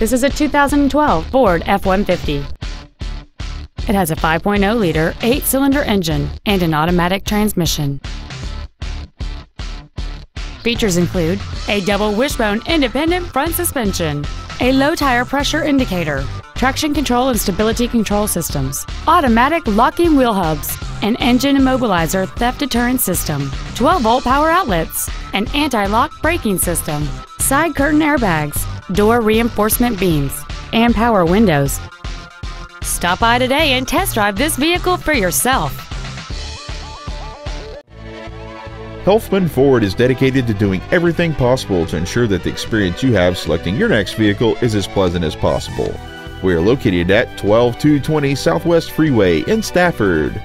This is a 2012 Ford F-150. It has a 5.0-liter, 8-cylinder engine and an automatic transmission. Features include a double wishbone independent front suspension, a low tire pressure indicator, traction control and stability control systems, automatic locking wheel hubs, an engine immobilizer theft deterrent system, 12 volt power outlets, an anti lock braking system, side curtain airbags, door reinforcement beams, and power windows. Stop by today and test drive this vehicle for yourself. Helfman Ford is dedicated to doing everything possible to ensure that the experience you have selecting your next vehicle is as pleasant as possible. We are located at 12220 Southwest Freeway in Stafford.